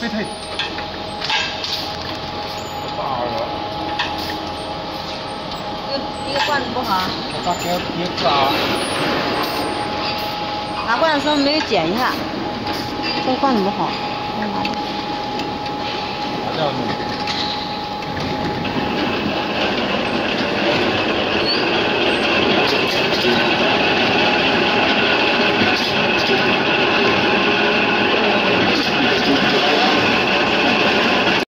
备退，一个罐子不好。我大哥别砸。拿罐子的时候没有剪一下，这个罐子不好。拿掉你。